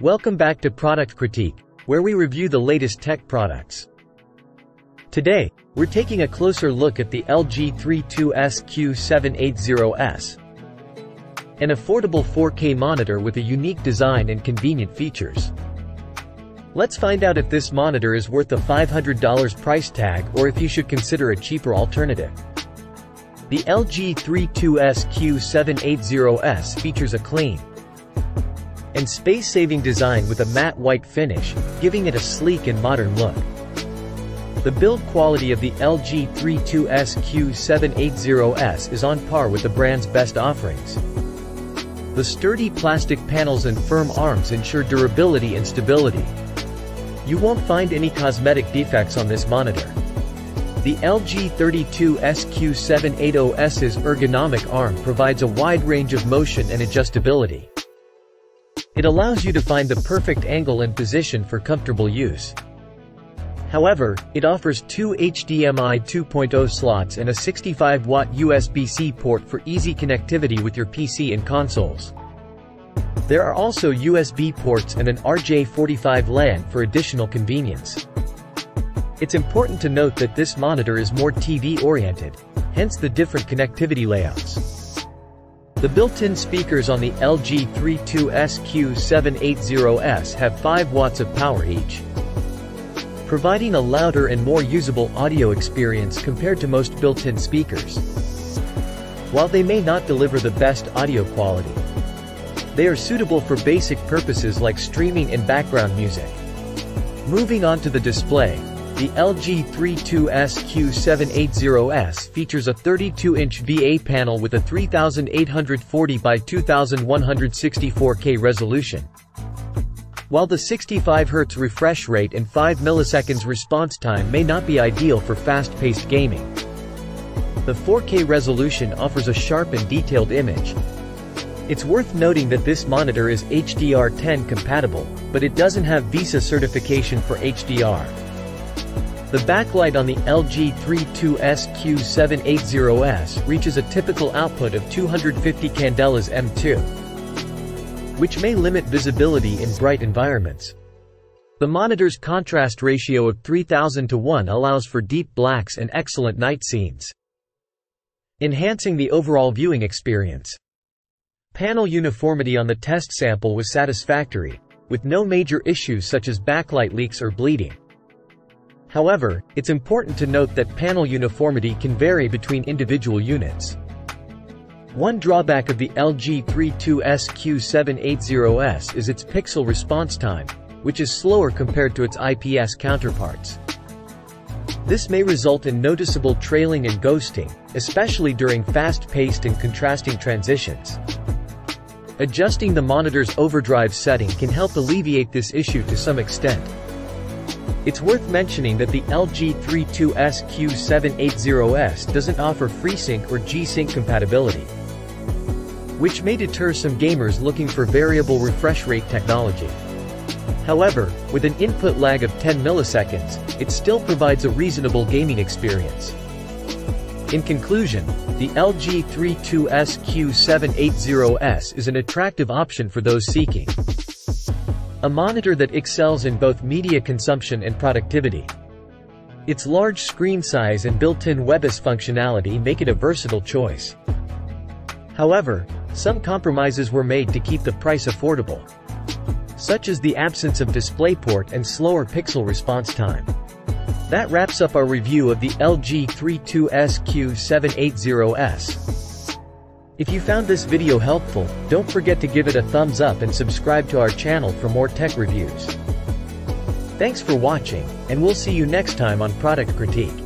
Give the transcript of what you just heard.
Welcome back to Product Critique, where we review the latest tech products. Today, we're taking a closer look at the LG 32SQ780S. An affordable 4K monitor with a unique design and convenient features. Let's find out if this monitor is worth the $500 price tag or if you should consider a cheaper alternative. The LG 32SQ780S features a clean, and space-saving design with a matte white finish, giving it a sleek and modern look. The build quality of the LG 32SQ780S is on par with the brand's best offerings. The sturdy plastic panels and firm arms ensure durability and stability. You won't find any cosmetic defects on this monitor. The LG 32SQ780S's ergonomic arm provides a wide range of motion and adjustability. It allows you to find the perfect angle and position for comfortable use. However, it offers two HDMI 2.0 slots and a 65-watt USB-C port for easy connectivity with your PC and consoles. There are also USB ports and an RJ45 LAN for additional convenience. It's important to note that this monitor is more TV-oriented, hence the different connectivity layouts. The built-in speakers on the LG 32SQ780S have 5 watts of power each, providing a louder and more usable audio experience compared to most built-in speakers. While they may not deliver the best audio quality, they are suitable for basic purposes like streaming and background music. Moving on to the display, the LG 32SQ780S features a 32-inch VA panel with a 3840 by 2164K resolution. While the 65 Hz refresh rate and 5 milliseconds response time may not be ideal for fast-paced gaming, the 4K resolution offers a sharp and detailed image. It's worth noting that this monitor is HDR10 compatible, but it doesn't have VESA certification for HDR. The backlight on the LG 32SQ780S reaches a typical output of 250 candelas M2, which may limit visibility in bright environments. The monitor's contrast ratio of 3000 to 1 allows for deep blacks and excellent night scenes, enhancing the overall viewing experience. Panel uniformity on the test sample was satisfactory, with no major issues such as backlight leaks or bleeding. However, it's important to note that panel uniformity can vary between individual units. One drawback of the LG 32SQ780S is its pixel response time, which is slower compared to its IPS counterparts. This may result in noticeable trailing and ghosting, especially during fast-paced and contrasting transitions. Adjusting the monitor's overdrive setting can help alleviate this issue to some extent. It's worth mentioning that the LG 32SQ780S doesn't offer FreeSync or G-Sync compatibility, which may deter some gamers looking for variable refresh rate technology. However, with an input lag of 10 milliseconds, it still provides a reasonable gaming experience. In conclusion, the LG 32SQ780S is an attractive option for those seeking a monitor that excels in both media consumption and productivity. Its large screen size and built-in WebOS functionality make it a versatile choice. However, some compromises were made to keep the price affordable, such as the absence of DisplayPort and slower pixel response time. That wraps up our review of the LG 32SQ780S. If you found this video helpful, don't forget to give it a thumbs up and subscribe to our channel for more tech reviews. Thanks for watching, and we'll see you next time on Product Critique.